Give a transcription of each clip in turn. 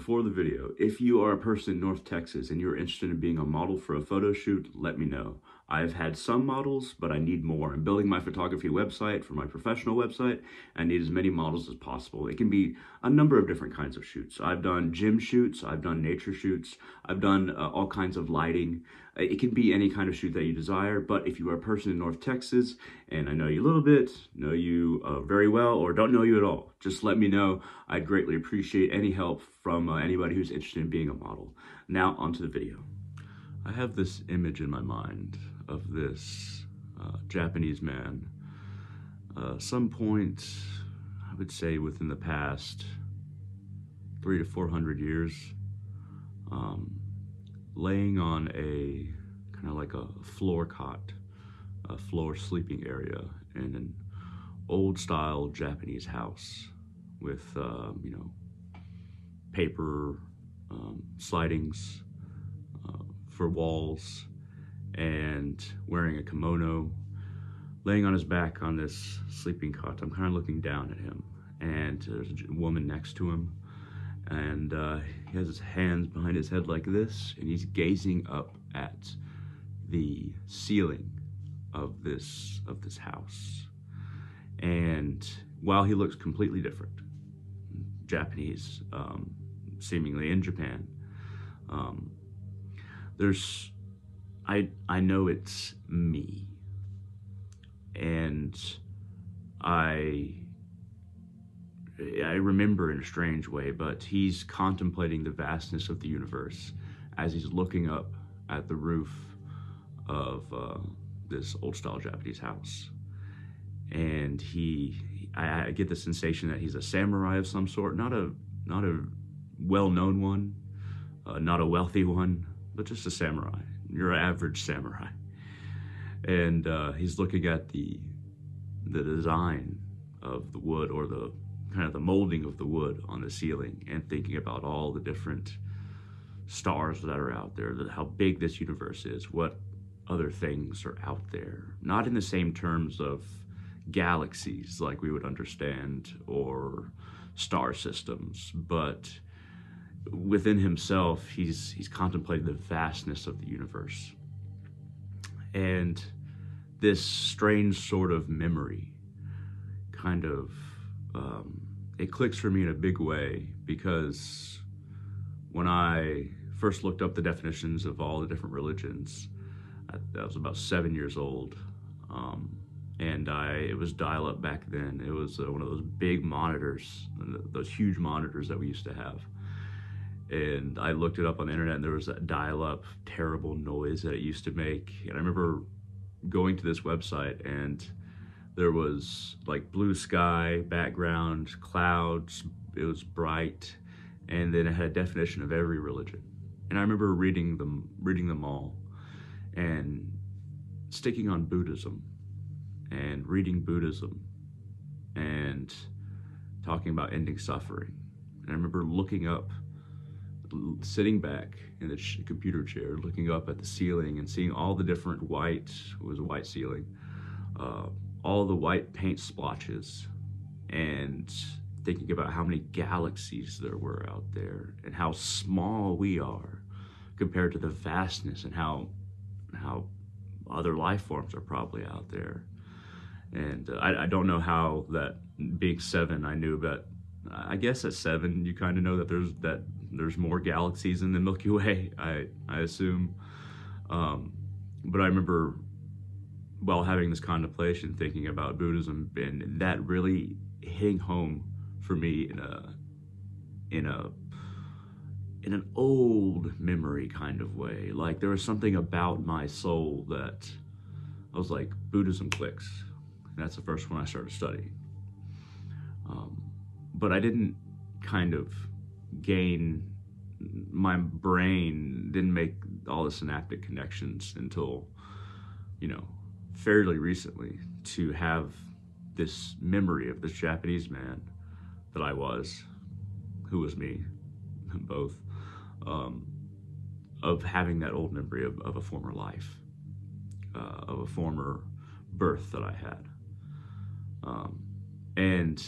before the video, if you are a person in North Texas and you're interested in being a model for a photo shoot, let me know. I've had some models, but I need more. I'm building my photography website for my professional website. I need as many models as possible. It can be a number of different kinds of shoots. I've done gym shoots, I've done nature shoots, I've done uh, all kinds of lighting. Uh, it can be any kind of shoot that you desire, but if you are a person in North Texas and I know you a little bit, know you uh, very well, or don't know you at all, just let me know. I'd greatly appreciate any help from uh, anybody who's interested in being a model. Now, onto the video. I have this image in my mind of this uh, Japanese man. Uh, some point, I would say within the past three to four hundred years, um, laying on a kind of like a floor cot, a floor sleeping area in an old style Japanese house with, uh, you know, paper um, slidings uh, for walls and wearing a kimono, laying on his back on this sleeping cot. I'm kind of looking down at him, and there's a woman next to him, and uh, he has his hands behind his head like this, and he's gazing up at the ceiling of this of this house. And while he looks completely different, Japanese, um, seemingly in Japan, um, there's I I know it's me. And I I remember in a strange way, but he's contemplating the vastness of the universe as he's looking up at the roof of uh, this old style Japanese house. And he, I, I, get the sensation that he's a samurai of some sort, not a, not a well known one, uh, not a wealthy one, but just a samurai your average samurai. And uh, he's looking at the the design of the wood or the kind of the molding of the wood on the ceiling and thinking about all the different stars that are out there, how big this universe is, what other things are out there. Not in the same terms of galaxies like we would understand or star systems, but within himself, he's he's contemplating the vastness of the universe. And this strange sort of memory kind of um, it clicks for me in a big way because when I first looked up the definitions of all the different religions, I, I was about seven years old. Um, and I, it was dial up back then. It was uh, one of those big monitors, those huge monitors that we used to have and I looked it up on the internet and there was that dial-up terrible noise that it used to make. And I remember going to this website and there was like blue sky background clouds it was bright and then it had a definition of every religion. And I remember reading them reading them all and sticking on Buddhism and reading Buddhism and talking about ending suffering. And I remember looking up sitting back in the computer chair, looking up at the ceiling and seeing all the different white, it was a white ceiling, uh, all the white paint splotches, and thinking about how many galaxies there were out there and how small we are compared to the vastness and how how other life forms are probably out there. And uh, I, I don't know how that being seven, I knew about. I guess at seven, you kind of know that there's that there's more galaxies in the Milky Way, I, I assume. Um, but I remember while having this contemplation, thinking about Buddhism, and that really hitting home for me in a in a in an old memory kind of way. Like there was something about my soul that I was like, Buddhism clicks. And that's the first one I started studying. Um, but I didn't kind of gain my brain didn't make all the synaptic connections until you know fairly recently to have this memory of this Japanese man that I was, who was me, both, um, of having that old memory of, of a former life, uh, of a former birth that I had. Um, and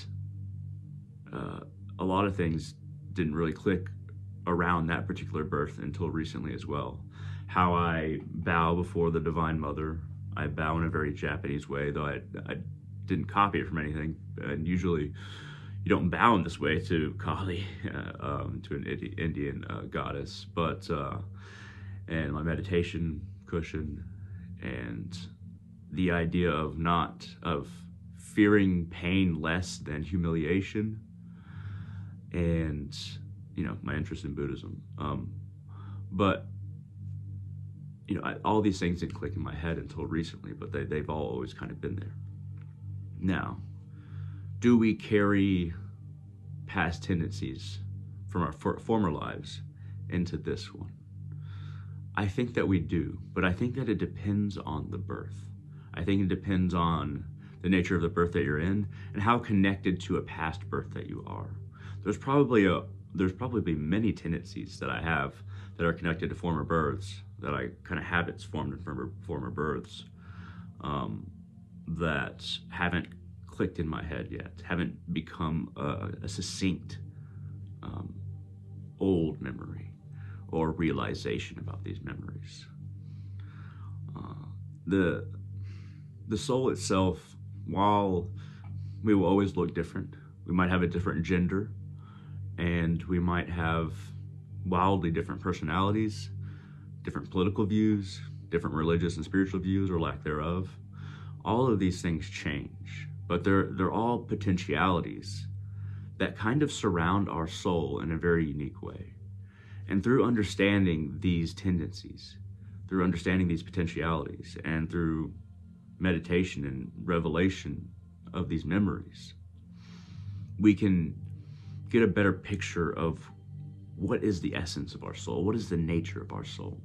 uh, a lot of things didn't really click around that particular birth until recently as well. How I bow before the Divine Mother. I bow in a very Japanese way, though I, I didn't copy it from anything. And usually, you don't bow in this way to Kali, uh, um, to an Indian uh, goddess. But uh, and my meditation cushion, and the idea of not of fearing pain less than humiliation, and you know my interest in Buddhism. Um, but you know, I, all these things didn't click in my head until recently, but they, they've all always kind of been there. Now, do we carry past tendencies from our for, former lives into this one? I think that we do, but I think that it depends on the birth. I think it depends on the nature of the birth that you're in and how connected to a past birth that you are. There's probably a there's probably many tendencies that I have that are connected to former births that I kind of habits formed in former, former births um, that haven't clicked in my head yet, haven't become a, a succinct um, old memory or realization about these memories. Uh, the the soul itself, while we will always look different, we might have a different gender, and we might have wildly different personalities, different political views, different religious and spiritual views or lack thereof. All of these things change, but they're they're all potentialities that kind of surround our soul in a very unique way. And through understanding these tendencies, through understanding these potentialities, and through meditation and revelation of these memories, we can get a better picture of what is the essence of our soul, what is the nature of our soul.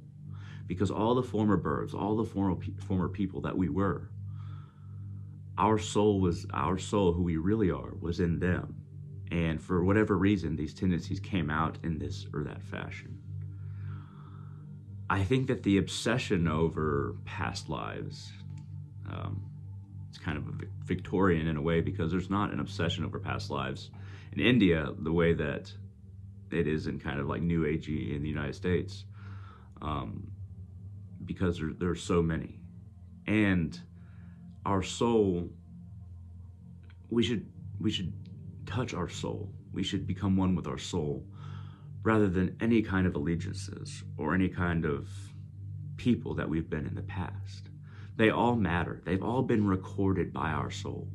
Because all the former births, all the former, former people that we were, our soul was, our soul, who we really are, was in them. And for whatever reason, these tendencies came out in this or that fashion. I think that the obsession over past lives, um, it's kind of Victorian in a way because there's not an obsession over past lives. In India, the way that it is in kind of like New Agey in the United States, um, because there, there are so many. And our soul, we should, we should touch our soul. We should become one with our soul rather than any kind of allegiances or any kind of people that we've been in the past. They all matter. They've all been recorded by our soul.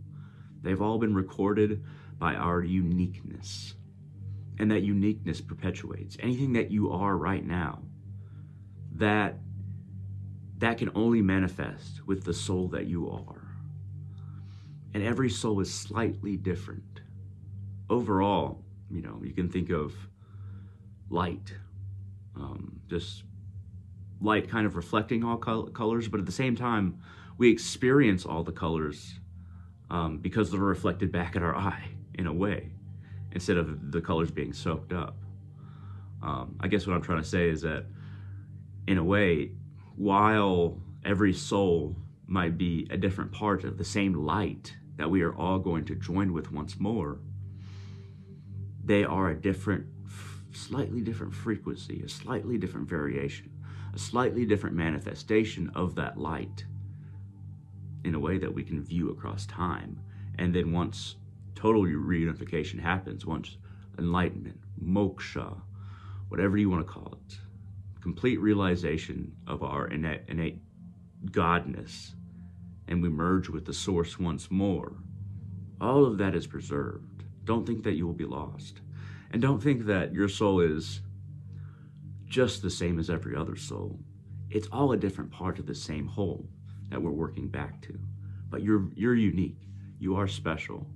They've all been recorded by our uniqueness. And that uniqueness perpetuates. Anything that you are right now, that that can only manifest with the soul that you are. And every soul is slightly different overall, you know, you can think of light, um, just light kind of reflecting all col- colors, but at the same time, we experience all the colors um, because they're reflected back at our eye in a way, instead of the colors being soaked up. Um, I guess what I'm trying to say is that, in a way, while every soul might be a different part of the same light that we are all going to join with once more, they are a different, slightly different frequency, a slightly different variation, a slightly different manifestation of that light in a way that we can view across time. And then once total reunification happens, once enlightenment, moksha, whatever you want to call it, complete realization of our innate, innate godness, and we merge with the source once more, all of that is preserved. Don't think that you will be lost. And don't think that your soul is just the same as every other soul. It's all a different part of the same whole that we're working back to. But you're, you're unique, you are special,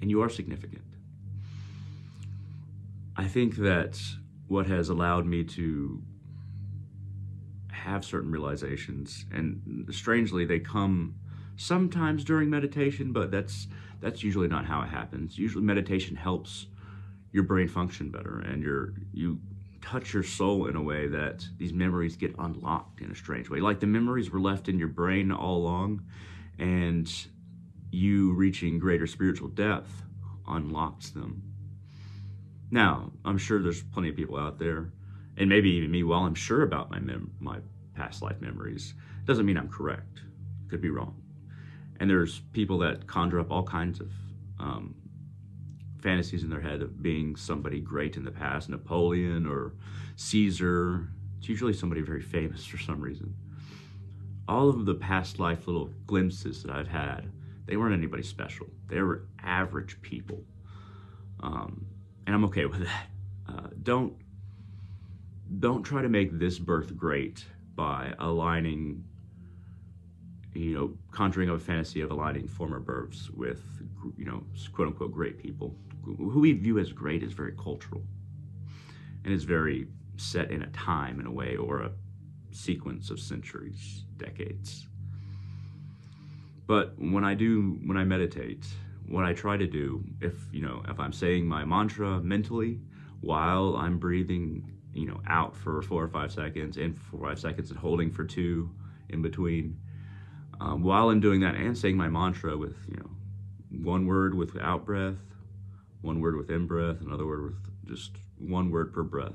and you are significant. I think that what has allowed me to have certain realizations, and strangely, they come sometimes during meditation, but that's that's usually not how it happens. Usually meditation helps your brain function better and your you touch your soul in a way that these memories get unlocked in a strange way. Like the memories were left in your brain all along and you reaching greater spiritual depth unlocks them. Now, I'm sure there's plenty of people out there, and maybe even me, while I'm sure about my mem- my past life memories, doesn't mean I'm correct. Could be wrong. And there's people that conjure up all kinds of um, fantasies in their head of being somebody great in the past, Napoleon or Caesar. It's usually somebody very famous for some reason. All of the past life little glimpses that I've had, they weren't anybody special. They were average people. Um, and I'm okay with that. Uh, don't don't try to make this birth great by aligning you know, conjuring up a fantasy of aligning former births with, you know, quote unquote great people. Who we view as great is very cultural and is very set in a time, in a way, or a sequence of centuries, decades. But when I do, when I meditate, what I try to do, if, you know, if I'm saying my mantra mentally while I'm breathing, you know, out for four or five seconds, in for five seconds, and holding for two in between, um, while I'm doing that and saying my mantra with, you know, one word with out breath, one word with in breath, another word with just one word per breath.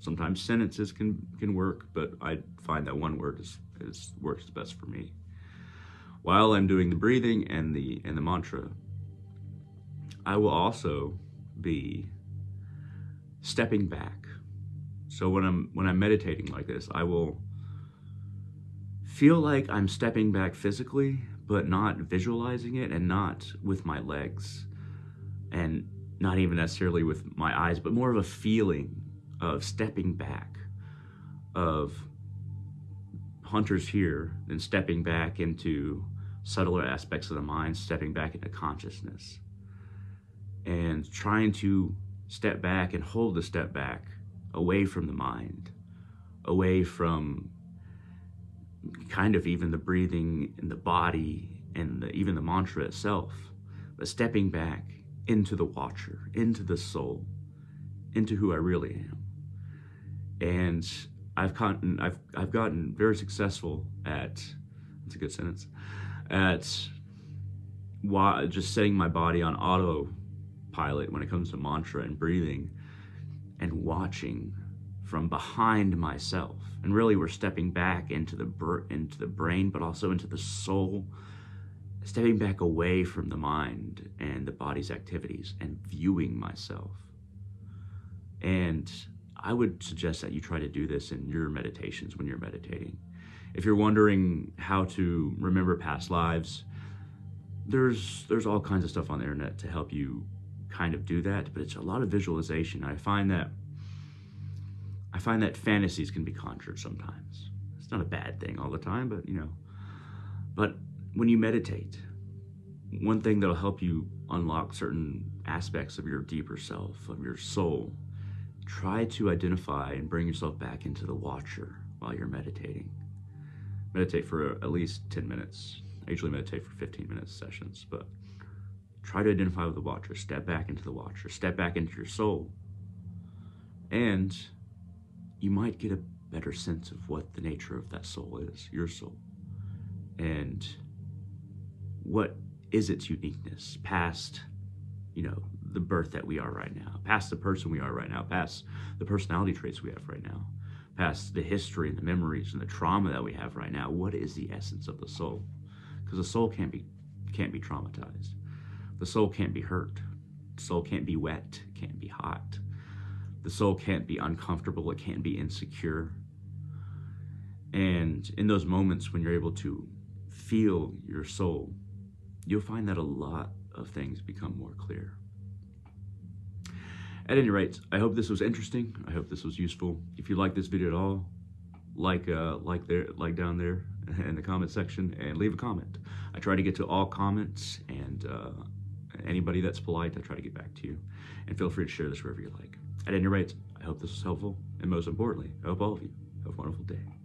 Sometimes sentences can can work, but I find that one word is, is works best for me. While I'm doing the breathing and the and the mantra, I will also be stepping back. So when I'm when I'm meditating like this, I will feel like I'm stepping back physically, but not visualizing it and not with my legs and not even necessarily with my eyes, but more of a feeling of stepping back, of Hunter's here, and stepping back into subtler aspects of the mind, stepping back into consciousness, and trying to step back and hold the step back away from the mind, away from kind of even the breathing and the body and the, even the mantra itself, but stepping back into the watcher, into the soul, into who I really am. And I've gotten, I've, I've gotten very successful at, that's a good sentence, at just setting my body on autopilot when it comes to mantra and breathing and watching from behind myself. And really we're stepping back into the into the brain but also into the soul, stepping back away from the mind and the body's activities and viewing myself. And I would suggest that you try to do this in your meditations when you're meditating. If you're wondering how to remember past lives, there's there's all kinds of stuff on the internet to help you kind of do that, but it's a lot of visualization. I find that I find that fantasies can be conjured sometimes. It's not a bad thing all the time, but you know. But when you meditate, one thing that'll help you unlock certain aspects of your deeper self, of your soul, try to identify and bring yourself back into the watcher while you're meditating. Meditate for at least 10 minutes. I usually meditate for 15 minutes sessions, but try to identify with the watcher. Step back into the watcher. Step back into your soul. And you might get a better sense of what the nature of that soul is, your soul, and what is its uniqueness past, you know, the birth that we are right now, past the person we are right now, past the personality traits we have right now, past the history and the memories and the trauma that we have right now. What is the essence of the soul? Because the soul can't be can't be traumatized. The soul can't be hurt. The soul can't be wet, can't be hot. The soul can't be uncomfortable, it can't be insecure. And in those moments when you're able to feel your soul, you'll find that a lot of things become more clear. At any rate, I hope this was interesting. I hope this was useful. If you like this video at all, like uh, like there like down there in the comment section and leave a comment. I try to get to all comments and uh, anybody that's polite, I try to get back to you. And feel free to share this wherever you like. At any rate, I hope this was helpful, and most importantly, I hope all of you have a wonderful day.